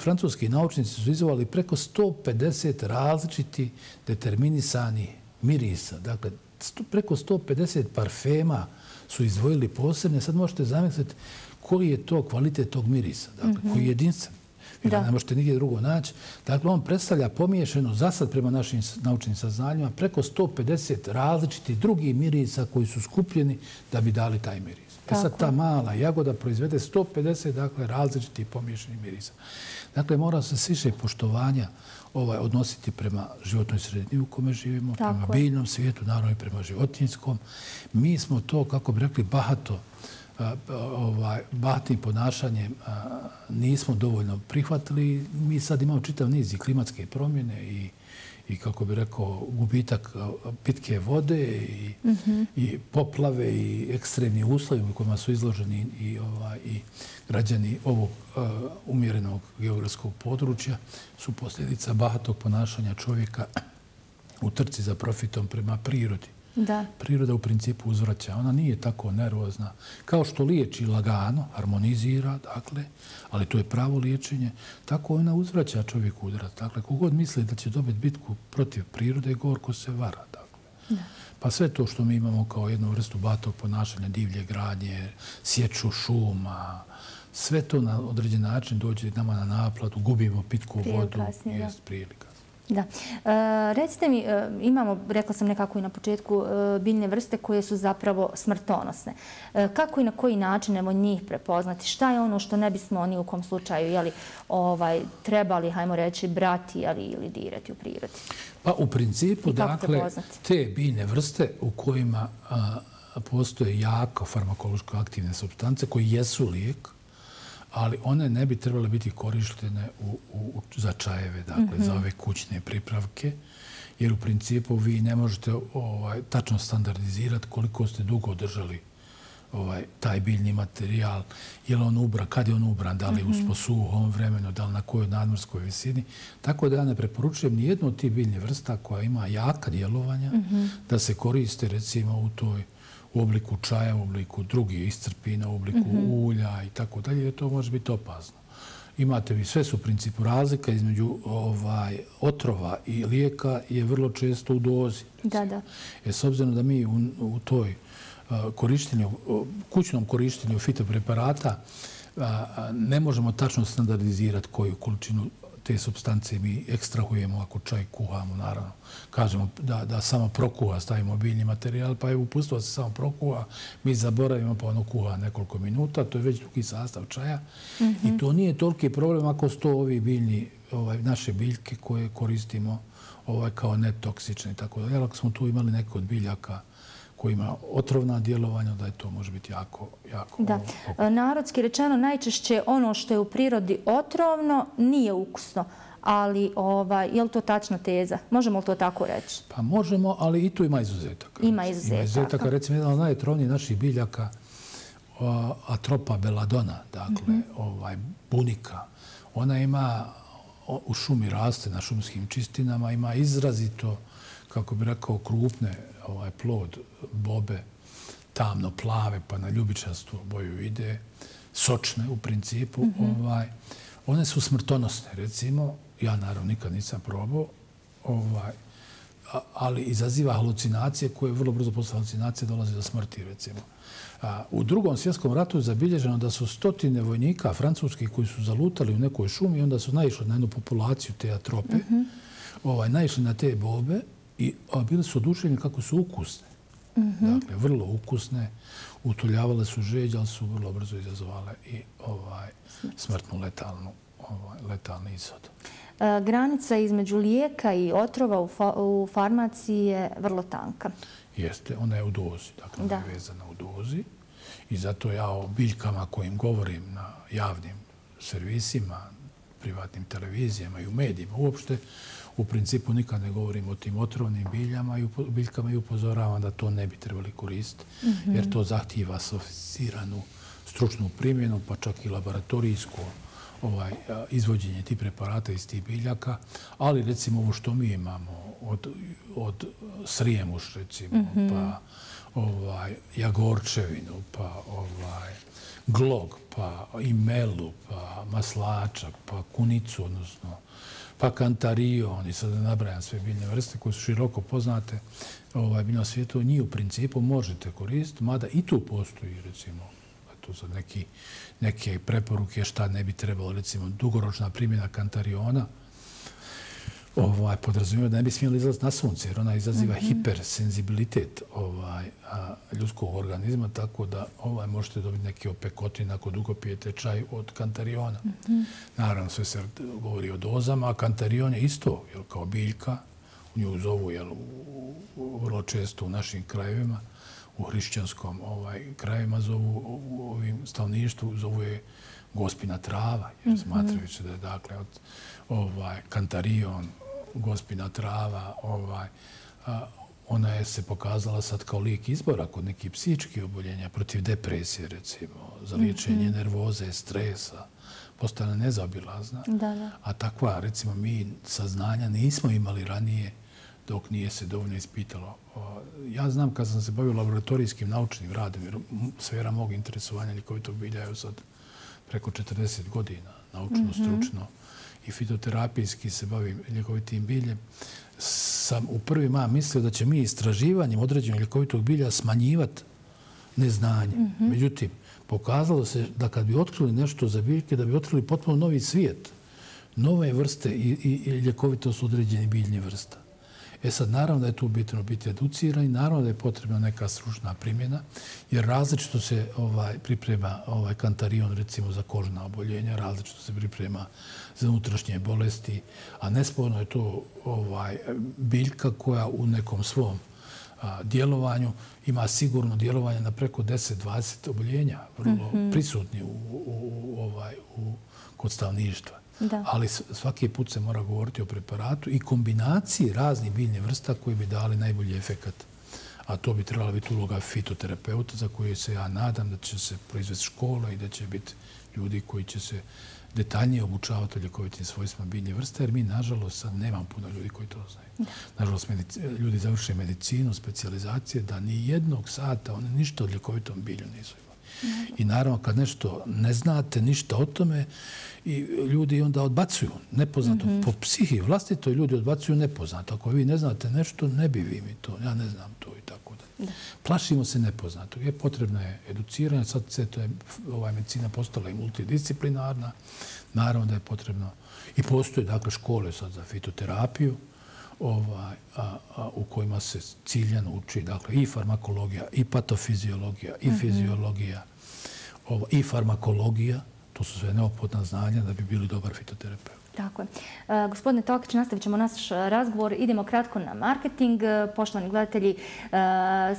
francuski naučnici su izvali preko 150 različiti determinisani mirisa. Dakle, preko 150 parfema su izvojili posebne. Sad možete zamisliti koji je to kvalitet tog mirisa, dakle, koji je jedinstven. Vi ne možete nigdje drugo naći. Dakle, on predstavlja pomiješeno zasad prema našim naučnim saznanjima preko 150 različitih drugih mirisa koji su skupljeni da bi dali taj miris. E sad ta mala jagoda proizvede 150 dakle, različitih pomiješenih mirisa. Dakle, mora se s više poštovanja ovaj, odnositi prema životnoj sredini u kome živimo, prema biljnom svijetu, naravno i prema životinskom. Mi smo to, kako bi rekli, bahato, ovaj, bahatnim ponašanjem nismo dovoljno prihvatili. Mi sad imamo čitav niz i klimatske promjene i i kako bi rekao, gubitak pitke vode i, i poplave i ekstremni uslovi u kojima su izloženi i, ovaj, i građani ovog umjerenog geografskog područja su posljedica bahatog ponašanja čovjeka u trci za profitom prema prirodi. Da. Priroda u principu uzvraća. Ona nije tako nervozna. Kao što liječi lagano, harmonizira, dakle, ali to je pravo liječenje, tako ona uzvraća čovjeku udrat. Dakle, kogod misli da će dobiti bitku protiv prirode, gorko se vara. Dakle. Da. Pa sve to što mi imamo kao jednu vrstu batog ponašanja, divlje gradnje, sječu šuma, sve to na određen način dođe nama na naplatu, gubimo pitku vodu, jest prilika. Da. E, recite mi, e, imamo, rekla sam nekako i na početku, e, biljne vrste koje su zapravo smrtonosne. Kako i na koji način evo njih prepoznati? Šta je ono što ne bismo oni u kom slučaju jeli, ovaj, trebali, hajmo reći, brati jeli, ili dirati u prirodi? Pa u principu, dakle, te biljne vrste u kojima a, postoje jako farmakološko aktivne substance koji jesu lijek, ali one ne bi trebale biti korištene u, u, za čajeve, dakle, mm -hmm. za ove kućne pripravke, jer u principu vi ne možete ovaj, tačno standardizirati koliko ste dugo držali ovaj, taj biljni materijal, je li on ubran, kad je on ubran, da li mm -hmm. u suhom vremenu, da li na kojoj nadmorskoj visini. Tako da ja ne preporučujem ni jednu od tih biljnih vrsta koja ima jaka djelovanja mm -hmm. da se koriste recimo u toj u obliku čaja, u obliku drugih iscrpina, u obliku mm -hmm. ulja i tako dalje, jer to može biti opasno. Imate vi sve su u principu razlika između ovaj otrova i lijeka je vrlo često u dozi. Da, da. Jer s obzirom da mi u, u toj korištenju, kućnom korištenju fitopreparata ne možemo tačno standardizirati koju količinu te substance mi ekstrahujemo ako čaj kuhamo, naravno. Kažemo da, da samo prokuha, stavimo biljni materijal, pa je upustvo se samo prokuha, mi zaboravimo pa ono kuha nekoliko minuta, to je već drugi sastav čaja. Mm -hmm. I to nije toliki problem ako sto ovi biljni, ovaj, naše biljke koje koristimo ovaj, kao netoksične i tako da. Ako smo tu imali neko od biljaka, koji ima otrovna djelovanja, da je to može biti jako... jako da. Ovo... Narodski rečeno, najčešće ono što je u prirodi otrovno nije ukusno. Ali ovaj, je li to tačna teza? Možemo li to tako reći? Pa možemo, ali i tu ima izuzetaka. Ima izuzetaka. Ima izuzetaka. Recimo, jedan od najotrovnijih naših biljaka, atropa beladona, dakle, mm -hmm. ovaj, bunika, ona ima u šumi raste na šumskim čistinama, ima izrazito, kako bi rekao, krupne ovaj plod bobe tamno plave pa na ljubičastu boju ide sočne u principu mm -hmm. ovaj one su smrtonosne recimo ja naravno nikad nisam probao ovaj ali izaziva halucinacije koje vrlo brzo posle halucinacije dolaze do smrti recimo A, u drugom svjetskom ratu je zabilježeno da su stotine vojnika francuskih koji su zalutali u nekoj šumi i onda su naišli na jednu populaciju te atrope, mm -hmm. ovaj, naišli na te bobe i a, bili su oduševljeni kako su ukusne. Mm -hmm. Dakle, vrlo ukusne, utuljavale su žeđ, ali su vrlo brzo izazvale i ovaj smrtnu letalnu, ovaj, letalni izhod. E, granica između lijeka i otrova u, fa u farmaciji je vrlo tanka. Jeste, ona je u dozi, dakle, ona je vezana u dozi. I zato ja o biljkama kojim govorim na javnim servisima, privatnim televizijama i u medijima uopšte, u principu nikad ne govorim o tim otrovnim biljama i biljkama i upozoravam da to ne bi trebali koristiti, jer to zahtijeva sofisticiranu stručnu primjenu, pa čak i laboratorijsko ovaj, izvođenje tih preparata iz tih biljaka, ali recimo ovo što mi imamo od, od srijemuš, recimo, mm -hmm. pa ovaj, jagorčevinu, pa ovaj, glog, pa imelu, pa maslačak, pa kunicu, odnosno pa kantario, oni sad ne nabrajam sve biljne vrste koje su široko poznate ovaj, biljno svijetu, njih u principu možete koristiti, mada i tu postoji, recimo, Tu sad neki, neke preporuke šta ne bi trebalo, recimo, dugoročna primjena kantariona, ovaj, podrazumijeva da ne bi smijeli izlaziti na sunce, jer ona izaziva mm -hmm. hipersenzibilitet ovaj, a, ljudskog organizma, tako da ovaj, možete dobiti neki opekotin ako dugo pijete čaj od kantariona. Mm -hmm. Naravno, sve se govori o dozama, a kantarion je isto, jel, kao biljka, u nju zovu jel, vrlo često u našim krajevima, u hrišćanskom ovaj, krajevima zovu u ovim stavništvu, zovu je gospina trava, jer mm -hmm. smatraju se da je dakle od ovaj, kantarion, gospina trava, ovaj, a, ona je se pokazala sad kao lijek izbora kod nekih psihičkih oboljenja protiv depresije, recimo, za liječenje mm -hmm. nervoze, stresa, postala nezaobilazna. Da, da. A takva, recimo, mi saznanja nismo imali ranije dok nije se dovoljno ispitalo. Ja znam kad sam se bavio laboratorijskim naučnim radom, jer sfera mog interesovanja ljekovitog bilja je sad preko 40 godina, naučno, mm -hmm. stručno. I fitoterapijski se bavim ljekovitim biljem, sam u prvi ma mislio da će mi istraživanjem određenog ljekovitog bilja smanjivati neznanje. Mm -hmm. Međutim, pokazalo se da kad bi otkrili nešto za biljke, da bi otkrili potpuno novi svijet, nove vrste i, i, i ljekovitost određenih biljnih vrsta. E sad, naravno da je tu bitno biti educiran i naravno da je potrebna neka stručna primjena, jer različito se ovaj priprema ovaj kantarion, recimo, za kožna oboljenja, različito se priprema za unutrašnje bolesti, a nesporno je to ovaj biljka koja u nekom svom a, djelovanju ima sigurno djelovanje na preko 10-20 oboljenja, vrlo mm -hmm. prisutni u, u, u, ovaj, u, kod stavništva. Da. Ali svaki put se mora govoriti o preparatu i kombinaciji raznih biljne vrsta koji bi dali najbolji efekat. A to bi trebala biti uloga fitoterapeuta za koju se ja nadam da će se proizvesti škola i da će biti ljudi koji će se detaljnije obučavati o ljekovitim svojstvima biljne vrste, jer mi, nažalost, sad nemamo puno ljudi koji to znaju. Nažalost, ljudi završe medicinu, specializacije, da ni jednog sata oni ništa od ljekovitom bilju nisu. I naravno, kad nešto ne znate ništa o tome, i ljudi onda odbacuju nepoznato. Mm -hmm. Po psihi vlastito ljudi odbacuju nepoznato. Ako vi ne znate nešto, ne bi vi mi to. Ja ne znam to i tako da. Plašimo se nepoznato. Je potrebno je educiranje. Sad se to je, ovaj medicina postala i multidisciplinarna. Naravno da je potrebno. I postoje dakle škole sad za fitoterapiju ovaj, a, a, u kojima se ciljano uči dakle, i farmakologija, i patofiziologija, i mm -hmm. fiziologija, ovo, i farmakologija. To su sve neophodna znanja da bi bili dobar fitoterapeut. Tako je. E, gospodine Tokić, nastavit ćemo naš e, razgovor. Idemo kratko na marketing. E, poštovani gledatelji,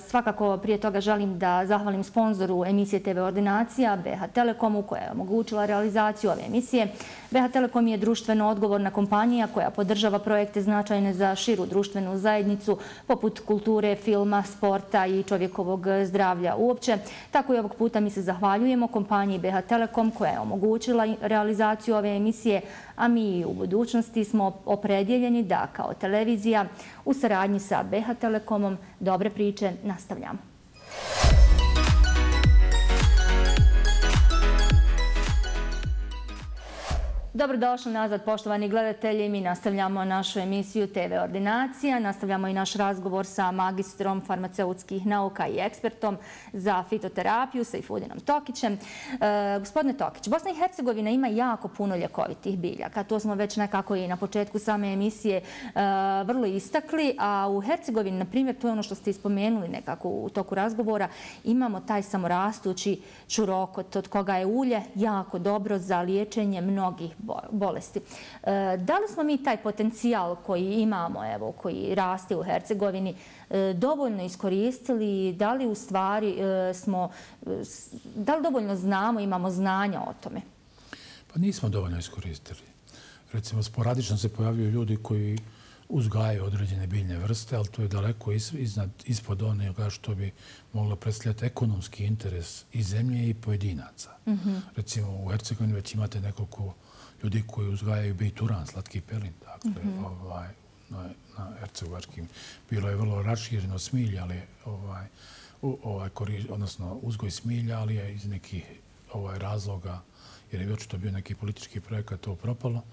svakako prije toga želim da zahvalim sponzoru emisije TV Ordinacija, BH Telekomu, koja je omogućila realizaciju ove emisije. BH Telekom je društveno odgovorna kompanija koja podržava projekte značajne za širu društvenu zajednicu, poput kulture, filma, sporta i čovjekovog zdravlja uopće. Tako i ovog puta mi se zahvaljujemo kompaniji BH Telekom koja je omogućila realizaciju ove emisije, a mi u budućnosti smo opredjeljeni da kao televizija u saradnji sa BH Telekomom dobre priče nastavljamo. Dobrodošli nazad, poštovani gledatelji. Mi nastavljamo našu emisiju TV Ordinacija. Nastavljamo i naš razgovor sa magistrom farmaceutskih nauka i ekspertom za fitoterapiju, sa Ifudinom Tokićem. E, gospodine Tokić, Bosna i Hercegovina ima jako puno ljekovitih biljaka. To smo već nekako i na početku same emisije e, vrlo istakli. A u Hercegovini, na primjer, to je ono što ste ispomenuli nekako u toku razgovora, imamo taj samorastući čurokot od koga je ulje jako dobro za liječenje mnogih bolesti. E, da li smo mi taj potencijal koji imamo, evo, koji raste u Hercegovini, e, dovoljno iskoristili? Da li u stvari e, smo, da li dovoljno znamo, imamo znanja o tome? Pa nismo dovoljno iskoristili. Recimo, sporadično se pojavljaju ljudi koji uzgajaju određene biljne vrste, ali to je daleko iznad, ispod onoga što bi moglo predstavljati ekonomski interes i zemlje i pojedinaca. Mm -hmm. Recimo, u Hercegovini već imate nekoliko ljudi koji uzgajaju bejturan, slatki pelin, dakle, mm -hmm. ovaj, na, na ercegovačkim. Bilo je vrlo rašireno smilje, ali ovaj, u, ovaj, odnosno uzgoj smilja, ali je iz nekih ovaj, razloga, jer je očito bio neki politički projekat, to propalo.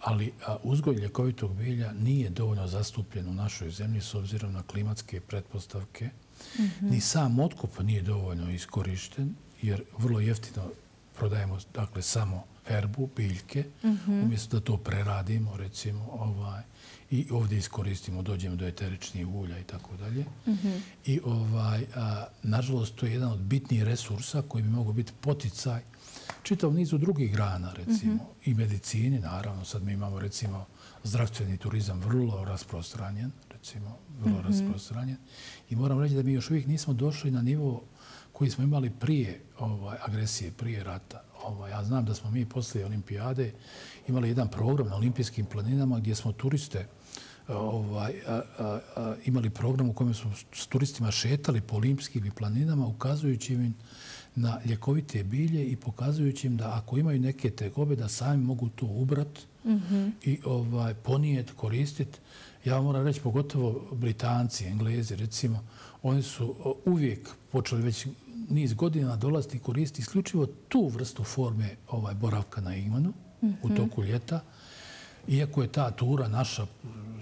Ali a, uzgoj ljekovitog bilja nije dovoljno zastupljen u našoj zemlji s obzirom na klimatske pretpostavke Ni sam otkup nije dovoljno iskorišten, jer vrlo jeftino prodajemo dakle, samo herbu, biljke, umjesto da to preradimo, recimo, ovaj, i ovdje iskoristimo, dođemo do eteričnih ulja i tako dalje. I ovaj, a, nažalost, to je jedan od bitnijih resursa koji bi mogo biti poticaj čitav nizu drugih grana, recimo, i medicini, naravno. Sad mi imamo, recimo, zdravstveni turizam vrlo rasprostranjen, recimo, vrlo rasprostranjen. I moram reći da mi još uvijek nismo došli na nivo koji smo imali prije ovaj, agresije, prije rata. Ovaj, ja znam da smo mi poslije olimpijade imali jedan program na olimpijskim planinama gdje smo turiste e, ovaj, a, a, a, imali program u kojem smo s turistima šetali po olimpijskim planinama ukazujući im na ljekovite bilje i pokazujući im da ako imaju neke tegobe da sami mogu to ubrat mm -hmm. i ovaj, ponijet, koristit. Ja moram reći, pogotovo Britanci, Englezi, recimo, oni su uvijek počeli već niz godina dolaziti i koristiti isključivo tu vrstu forme ovaj boravka na Igmanu mm -hmm. u toku ljeta. Iako je ta tura naša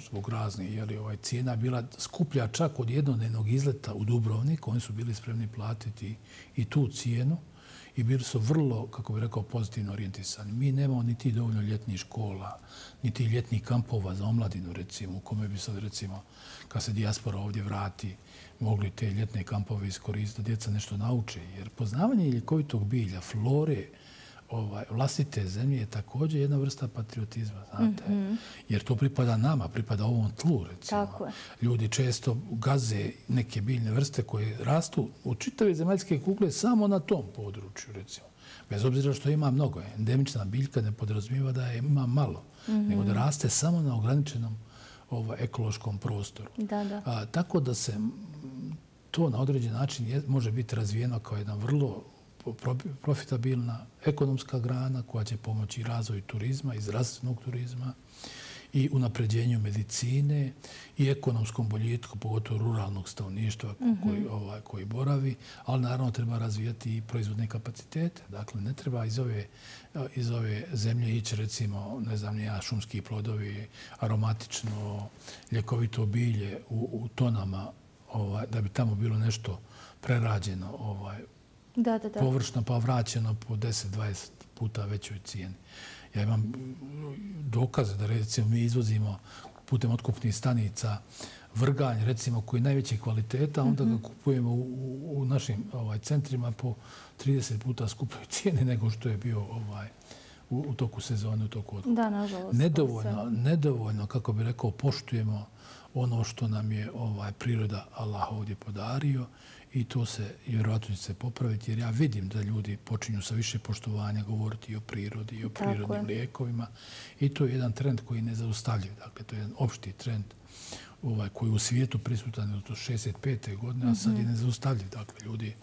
zbog raznih jeli, ovaj, cijena bila skuplja čak od jednodnevnog izleta u Dubrovnik, oni su bili spremni platiti i tu cijenu i bili su vrlo, kako bih rekao, pozitivno orijentisani. Mi nemamo niti dovoljno ljetnih škola, niti ljetnih kampova za omladinu, recimo, u kome bi sad, recimo, kad se dijaspora ovdje vrati, mogli te ljetne kampove iskoristiti da djeca nešto nauče. Jer poznavanje ljekovitog bilja, flore, ovaj, vlastite zemlje je također jedna vrsta patriotizma, znate. Mm -hmm. Jer to pripada nama, pripada ovom tlu, recimo. Tako je. Ljudi često gaze neke biljne vrste koje rastu u čitave zemaljske kugle samo na tom području, recimo. Bez obzira što ima mnogo. Endemična biljka ne podrazumijeva da je ima malo, mm -hmm. nego da raste samo na ograničenom ovaj, ekološkom prostoru. Da, da. A, tako da se to na određen način je, može biti razvijeno kao jedan vrlo profitabilna ekonomska grana koja će pomoći razvoju turizma i zdravstvenog turizma i unapređenju medicine i ekonomskom boljitku, pogotovo ruralnog stavništva mm -hmm. koji, ovaj, koji boravi, ali naravno treba razvijati i proizvodne kapacitete. Dakle, ne treba iz ove, iz ove zemlje ići, recimo, ne znam, nija šumski plodovi, aromatično, ljekovito bilje u, u tonama, ovaj, da bi tamo bilo nešto prerađeno ovaj, da, da, da. površno pa vraćeno po 10-20 puta većoj cijeni. Ja imam dokaze da recimo mi izvozimo putem otkupnih stanica vrganj, recimo, koji je najveće kvaliteta, onda ga mhm. kupujemo u, u našim ovaj, centrima po 30 puta skupljoj cijeni nego što je bio ovaj, u, u toku sezone, u toku otkupa. Da, nažalost. Nedovoljno, nedovoljno, kako bi rekao, poštujemo ono što nam je ovaj priroda Allah ovdje podario i to se vjerojatno će se popraviti jer ja vidim da ljudi počinju sa više poštovanja govoriti i o prirodi i o prirodnim lijekovima i to je jedan trend koji ne zaustavljiv. Dakle, to je jedan opšti trend ovaj, koji u svijetu prisutan od 65. godine, a sad je mhm. nezaustavljiv. Dakle, ljudi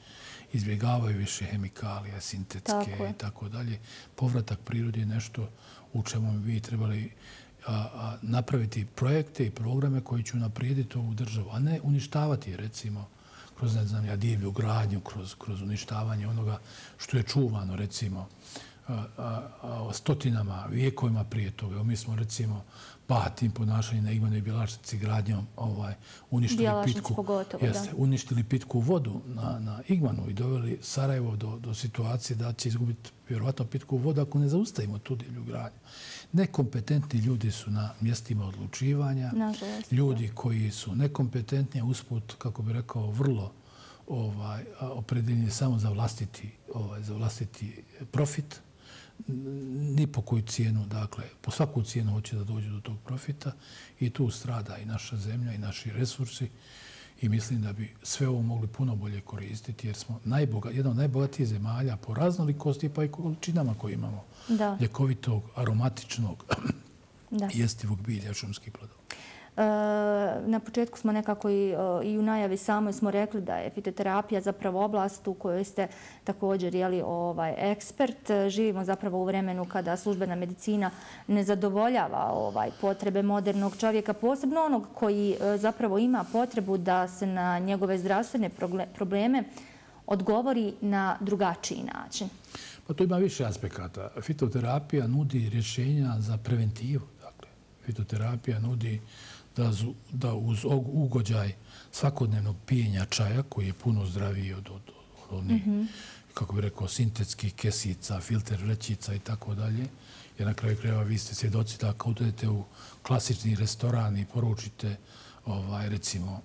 izbjegavaju više hemikalija, sintetske i tako dalje. Povratak prirodi je nešto u čemu bi vi trebali a, a, napraviti projekte i programe koji će naprijediti ovu državu, a ne uništavati, recimo, kroz, ne znam, ja, divlju gradnju, kroz, kroz uništavanje onoga što je čuvano, recimo, a, a, a, stotinama, vijekovima prije toga. Mi smo, recimo, patim ponašanjem na Igmanoj Bjelašnici gradnjom ovaj, uništili, pitku, pogotovo, jeste, uništili pitku vodu na, na Igmanu i doveli Sarajevo do, do situacije da će izgubiti vjerovatno pitku vodu ako ne zaustavimo tu divlju gradnju. Nekompetentni ljudi su na mjestima odlučivanja. Nažalost. Ljudi koji su nekompetentni, usput, kako bi rekao, vrlo ovaj, opredeljeni samo za vlastiti, ovaj, za vlastiti profit, ni po koju cijenu, dakle, po svaku cijenu hoće da dođe do tog profita i tu strada i naša zemlja i naši resursi i mislim da bi sve ovo mogli puno bolje koristiti jer smo najboga, jedna od najbogatijih zemalja po raznolikosti pa i količinama koje imamo. Da. Ljekovitog, aromatičnog, da. jestivog bilja šumskih plodova. E, na početku smo nekako i, e, i u najavi samoj smo rekli da je fitoterapija zapravo oblast u kojoj ste također jeli, ovaj, ekspert. Živimo zapravo u vremenu kada službena medicina ne zadovoljava ovaj, potrebe modernog čovjeka, posebno onog koji e, zapravo ima potrebu da se na njegove zdravstvene probleme odgovori na drugačiji način. Pa to ima više aspekata. Fitoterapija nudi rješenja za preventivu. Dakle, fitoterapija nudi da uz ugođaj svakodnevnog pijenja čaja, koji je puno zdraviji od onih, mhm. kako bi rekao, sintetskih kesica, filter vrećica i tako dalje, jer na kraju krajeva vi ste svjedoci da ako udete u klasični restoran i poručite, ovaj, recimo,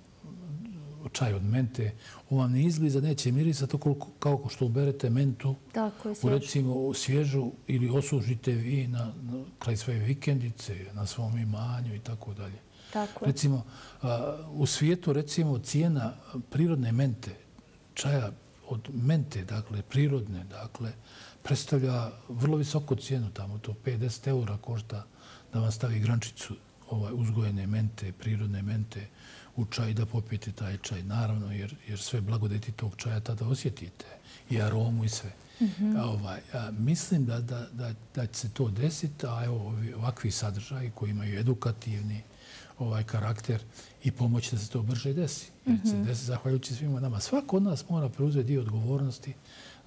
čaj od mente, on vam ne izgliza, neće mirisati koliko, kao što uberete mentu Tako u recimo svježu ili osužite vi na, na kraj svoje vikendice, na svom imanju i tako dalje. Tako recimo, u svijetu recimo cijena prirodne mente, čaja od mente, dakle prirodne, dakle, predstavlja vrlo visoko cijenu tamo, to 50 eura košta da vam stavi grančicu ovaj, uzgojene mente, prirodne mente, u čaj da popijete taj čaj. Naravno, jer, jer sve blagodeti tog čaja tada osjetite. I aromu i sve. Mm -hmm. ovaj, a, mislim da, da, da, da će se to desiti, a evo ovakvi sadržaji koji imaju edukativni ovaj karakter i pomoć da se to brže desi. -hmm. se desi zahvaljujući svima nama. Svako od nas mora preuzeti dio odgovornosti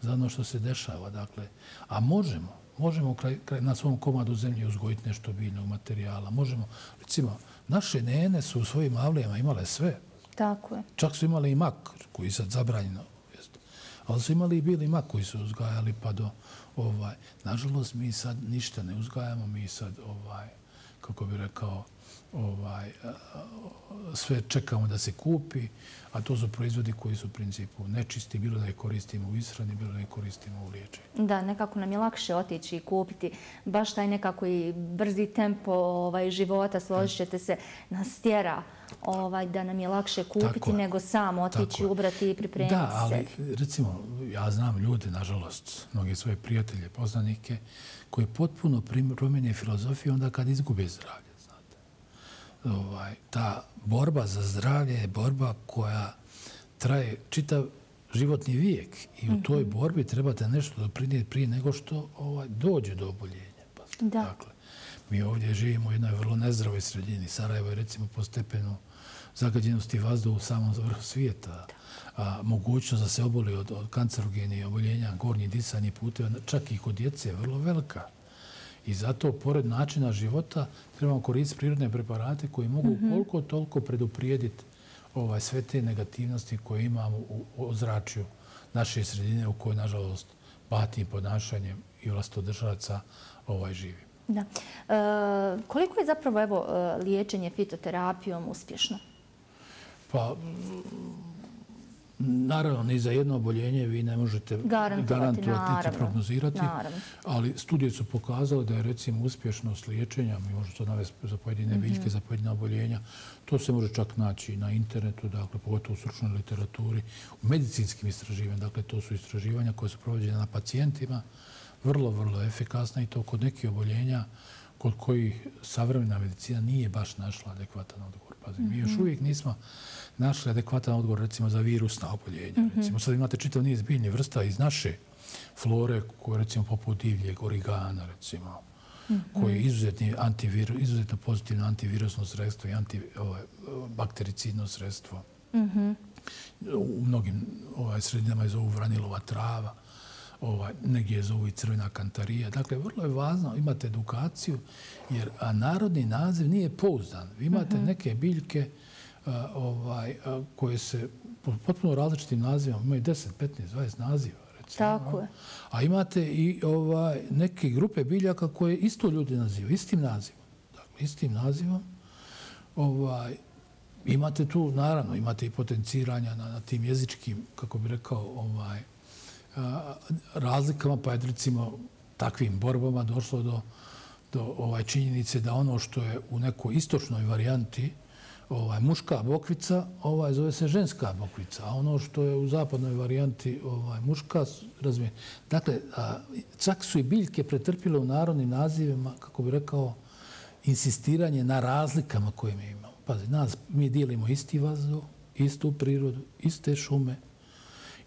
za ono što se dešava. Dakle, a možemo, možemo kraj, kraj, na svom komadu zemlje uzgojiti nešto biljnog materijala. Možemo, recimo, naše nene su u svojim avlijama imale sve. Tako je. Čak su imali i mak, koji je sad zabranjeno. Ali su imali i bili mak koji su uzgajali pa do... Ovaj, nažalost, mi sad ništa ne uzgajamo. Mi sad, ovaj, kako bi rekao, ovaj, sve čekamo da se kupi, a to su proizvodi koji su u principu nečisti, bilo da je koristimo u ishrani, bilo da je koristimo u liječenju. Da, nekako nam je lakše otići i kupiti baš taj nekako i brzi tempo ovaj, života, složit ćete se, nas tjera ovaj, da nam je lakše kupiti nego samo otići, ubrati i pripremiti Da, ali recimo, ja znam ljude, nažalost, mnogi svoje prijatelje, poznanike, koji potpuno promjenje filozofiju onda kad izgube zdravlje ovaj, ta borba za zdravlje je borba koja traje čitav životni vijek i u toj mhm. borbi trebate nešto doprinijeti prije nego što ovaj, dođe do oboljenja. Da. Dakle, mi ovdje živimo u jednoj vrlo nezdravoj sredini. Sarajevo je recimo po stepenu zagađenosti vazduha u samom vrhu svijeta. A, mogućnost da se oboli od, od kancerogeni oboljenja gornji disanje puteva, čak i kod djece, je vrlo velika. I zato, pored načina života, trebamo koristiti prirodne preparate koji mogu mm -hmm. koliko toliko preduprijediti ovaj, sve te negativnosti koje imamo u ozračju naše sredine u kojoj, nažalost, batim ponašanjem i vlastodržavaca ovaj, živi. Da. E, koliko je zapravo evo, e, liječenje fitoterapijom uspješno? Pa, Naravno, ni za jedno oboljenje vi ne možete garantovati, niti prognozirati, ali studije su pokazale da je recimo uspješnost liječenja, mi možemo to navesti za pojedine mhm. biljke, za pojedine oboljenja, to se može čak naći na internetu, dakle, pogotovo u stručnoj literaturi, u medicinskim istraživanjima, dakle, to su istraživanja koje su provođene na pacijentima, vrlo, vrlo efikasna i to kod nekih oboljenja kod kojih savremena medicina nije baš našla adekvatan odgovor. Pazim, mi još mhm. uvijek nismo našli adekvatan odgovor recimo za virusna oboljenja. Mhm. Recimo sad imate čitav niz biljnih vrsta iz naše flore koje recimo poput divljeg origana recimo koji je izuzetni antiviru, izuzetno pozitivno antivirusno sredstvo i antibaktericidno ovaj, sredstvo. U mnogim ovaj, sredinama je zovu vranilova trava, ovaj, negdje je zovu i crvena kantarija. Dakle, vrlo je važno imati edukaciju, jer a narodni naziv nije pouzdan. Vi imate neke biljke ovaj, koje se po potpuno različitim nazivama, imaju 10, 15, 20 naziva. Recimo, Tako je. A imate i ovaj, neke grupe biljaka koje isto ljudi nazivaju, istim nazivom. Dakle, istim nazivom. Ovaj, imate tu, naravno, imate i potenciranja na, na tim jezičkim, kako bi rekao, ovaj, a, razlikama, pa je recimo takvim borbama došlo do, do ovaj činjenice da ono što je u nekoj istočnoj varijanti ovaj muška bokvica, ovaj zove se ženska bokvica, a ono što je u zapadnoj varijanti ovaj muška razumije. Dakle, a, čak su i biljke pretrpile u narodnim nazivima, kako bi rekao, insistiranje na razlikama koje mi imamo. Pazi, nas, mi dijelimo isti vazduh, istu prirodu, iste šume,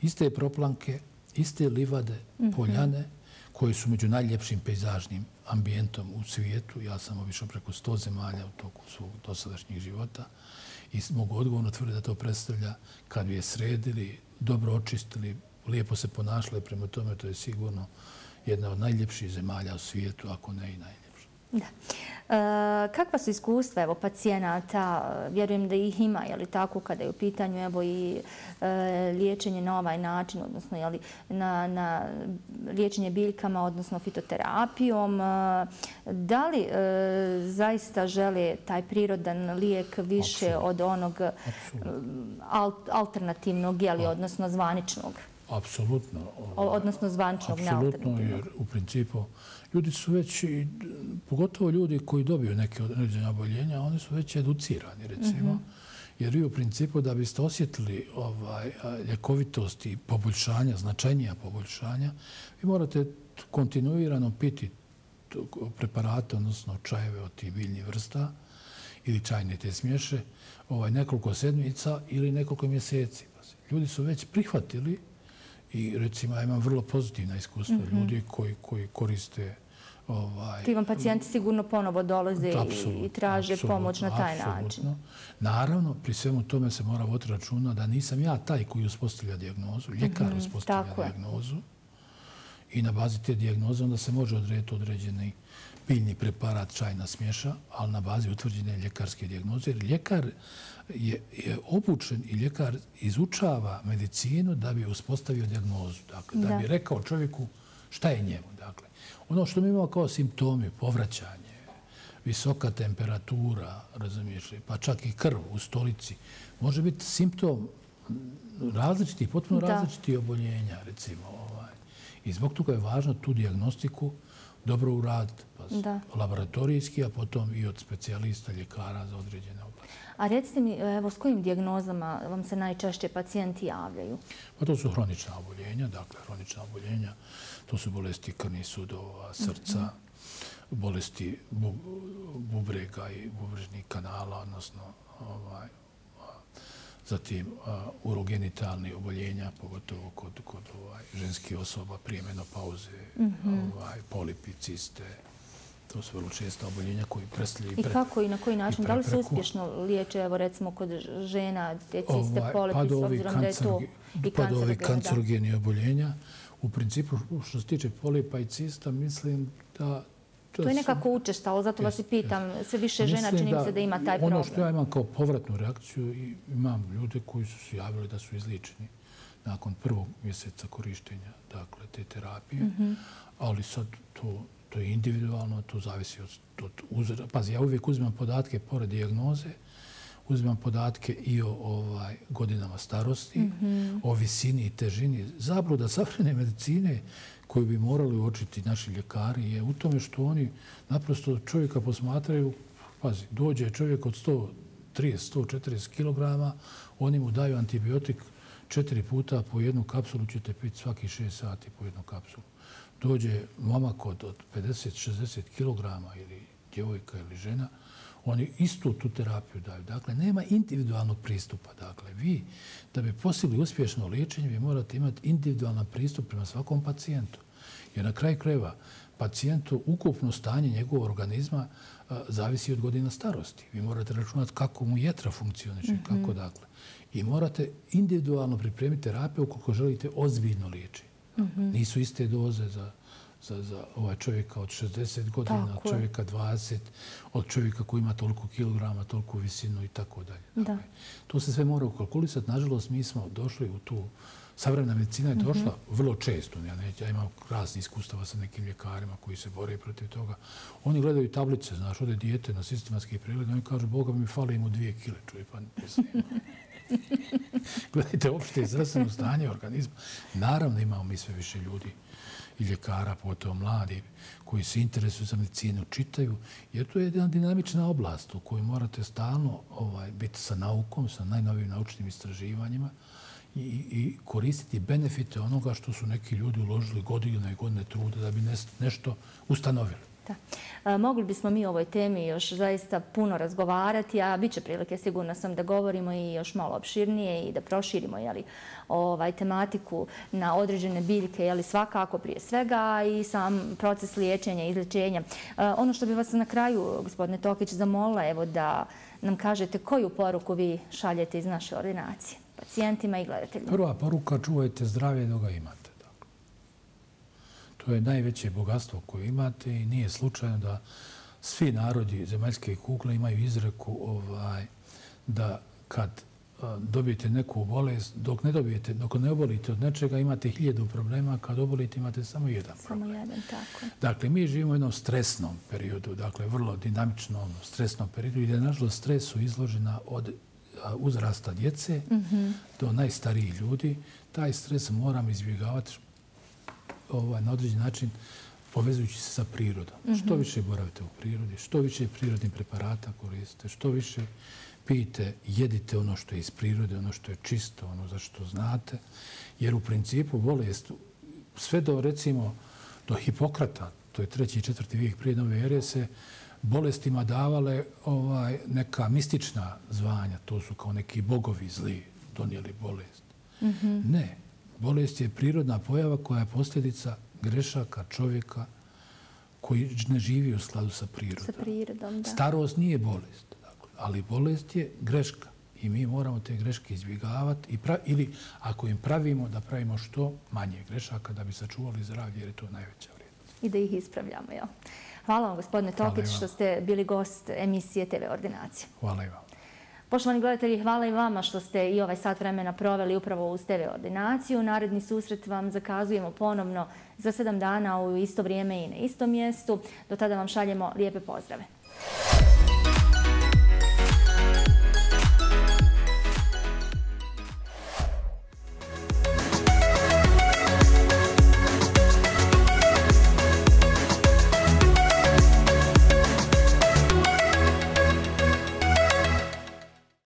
iste proplanke, iste livade, mhm. poljane, koje su među najljepšim pejzažnim ambijentom u svijetu. Ja sam obišao preko 100 zemalja u toku svog dosadašnjih života i mogu odgovorno tvrditi da to predstavlja kad bi je sredili, dobro očistili, lijepo se ponašali prema tome, to je sigurno jedna od najljepših zemalja u svijetu, ako ne i najljepših. Da. Kakva su iskustva evo, pacijenata? Vjerujem da ih ima, je li tako, kada je u pitanju evo, i e, liječenje na ovaj način, odnosno je li, na, na liječenje biljkama, odnosno fitoterapijom. Da li e, zaista žele taj prirodan lijek više Absolut. od onog alternativnog, je li, odnosno zvaničnog? Apsolutno. Odnosno zvaničnog, nealternativnog. Apsolutno, jer u principu ljudi su već, pogotovo ljudi koji dobiju neke određene oboljenja, oni su već educirani, recimo. Mhm. Jer vi u principu da biste osjetili ovaj, ljekovitost i poboljšanja, značajnija poboljšanja, vi morate kontinuirano piti preparate, odnosno čajeve od tih biljnih vrsta ili čajne te smješe, ovaj, nekoliko sedmica ili nekoliko mjeseci. Ljudi su već prihvatili i recimo ja imam vrlo pozitivna iskustva mm -hmm. ljudi koji, koji koriste Ovaj, Ti vam pacijenti sigurno ponovo dolaze i traže pomoć na taj način. Naravno, pri svemu tome se mora voditi računa da nisam ja taj koji uspostavlja dijagnozu, ljekar mhm, uspostavlja dijagnozu i na bazi te dijagnoze onda se može odrediti određeni biljni preparat čajna smješa, ali na bazi utvrđene ljekarske dijagnoze. Jer ljekar je, je obučen i ljekar izučava medicinu da bi uspostavio dijagnozu. Dakle, da, da bi rekao čovjeku šta je njemu. Dakle, ono što mi imamo kao simptomi, povraćanje, visoka temperatura, razumiješ li, pa čak i krv u stolici, može biti simptom različitih, potpuno različitih oboljenja, recimo. Ovaj. I zbog toga je važno tu diagnostiku dobro uraditi, pa laboratorijski, a potom i od specijalista, ljekara za određene oblasti. A recite mi, evo, s kojim diagnozama vam se najčešće pacijenti javljaju? Pa to su hronična oboljenja, dakle, hronična oboljenja. To su bolesti krvnih sudova, srca, mm -hmm. bolesti bubrega i bubrežnih kanala, odnosno ovaj, zatim urogenitalni oboljenja, pogotovo kod, kod ovaj, ženskih osoba, prije menopauze, mm -hmm. ovaj, polipi, ciste, to su vrlo česta oboljenja koji predstavljaju i kako i na koji način? Da li se uspješno liječe, evo recimo kod žena, te ciste, ovaj, polipi, s obzirom da je to i kancerogeni? kancerogeni oboljenja. U principu, što se tiče polipa i cista, mislim da To, to je nekako učestalo, zato vas i pitam. Sve više žena čini se da ima taj problem. Ono što ja imam kao povratnu reakciju, imam ljude koji su se javili da su izličeni nakon prvog mjeseca korištenja dakle, te terapije. Mm -hmm. Ali sad to, to je individualno, to zavisi od, od uzora. Pazi, ja uvijek uzimam podatke pored dijagnoze, uzimam podatke i o ovaj, godinama starosti, mm -hmm. o visini i težini. Zabluda savrene medicine koju bi morali uočiti naši ljekari je u tome što oni naprosto čovjeka posmatraju, pazi, dođe čovjek od 130, 140 kg, oni mu daju antibiotik četiri puta po jednu kapsulu, ćete piti svaki šest sati po jednu kapsulu. Dođe momak od 50-60 kg ili djevojka ili žena, oni istu tu terapiju daju. Dakle, nema individualnog pristupa. Dakle, vi, da bi postigli uspješno liječenje, vi morate imati individualan pristup prema svakom pacijentu. Jer na kraju kreva, pacijentu ukupno stanje njegovog organizma zavisi od godina starosti. Vi morate računati kako mu jetra funkcioniše, mm -hmm. kako dakle. I morate individualno pripremiti terapiju ukoliko želite ozbiljno liječenje. Mm -hmm. Nisu iste doze za za, za ovaj čovjeka od 60 godina, od čovjeka 20, od čovjeka koji ima toliko kilograma, toliko visinu i tako dalje. Da. Dakle, to se sve mora ukalkulisati. Nažalost, mi smo došli u tu... Savremena medicina je došla mm -hmm. vrlo često. Ja, imam razni iskustava sa nekim ljekarima koji se bore protiv toga. Oni gledaju tablice, znaš, ode dijete na sistematski pregled, oni kažu, Boga mi fali mu dvije kile, čuj, pa Gledajte, opšte zdravstveno stanje organizma. Naravno, imamo mi sve više ljudi i ljekara, pogotovo mladi, koji se interesuju za medicinu, čitaju, jer to je jedna dinamična oblast u kojoj morate stalno ovaj, biti sa naukom, sa najnovim naučnim istraživanjima i, i koristiti benefite onoga što su neki ljudi uložili godine i godine truda da bi nešto ustanovili. Da. Mogli bismo mi o ovoj temi još zaista puno razgovarati, a bit će prilike, sigurno sam, da govorimo i još malo opširnije i da proširimo jeli, ovaj, tematiku na određene biljke, jeli, svakako prije svega i sam proces liječenja i izlečenja. Ono što bi vas na kraju, gospodine Tokić, zamola evo, da nam kažete koju poruku vi šaljete iz naše ordinacije pacijentima i gledateljima. Prva poruka, čuvajte zdravlje dok ga imate. To je najveće bogatstvo koje imate i nije slučajno da svi narodi zemaljske kugle imaju izreku ovaj, da kad dobijete neku bolest, dok ne dobijete, dok ne obolite od nečega, imate hiljedu problema, kad obolite imate samo jedan problem. Samo jedan, tako. Dakle, mi živimo u jednom stresnom periodu, dakle, vrlo dinamičnom stresnom periodu, gdje je, nažalost, stresu izložena od uzrasta djece mhm. do najstarijih ljudi. Taj stres moramo izbjegavati ovaj, na određen način povezujući se sa prirodom. Što mhm. više boravite u prirodi, što više prirodnih preparata koristite, što više pijte, jedite ono što je iz prirode, ono što je čisto, ono za što znate. Jer u principu bolest, sve do recimo do Hipokrata, to je treći i četvrti vijek prije nove ere, se bolestima davale ovaj neka mistična zvanja. To su kao neki bogovi zli donijeli bolest. Mhm. Ne. Bolest je prirodna pojava koja je posljedica grešaka čovjeka koji ne živi u skladu sa prirodom. Sa prirodom, da. Starost nije bolest ali bolest je greška i mi moramo te greške izbjegavati ili ako im pravimo, da pravimo što manje grešaka da bi sačuvali zdravlje jer je to najveća vrijednost. I da ih ispravljamo, jel? Hvala vam, gospodine Tokić, što ste bili gost emisije TV Ordinacije. Hvala i vam. Poštovani gledatelji, hvala i vama što ste i ovaj sat vremena proveli upravo uz TV Ordinaciju. Naredni susret vam zakazujemo ponovno za sedam dana u isto vrijeme i na istom mjestu. Do tada vam šaljemo lijepe pozdrave.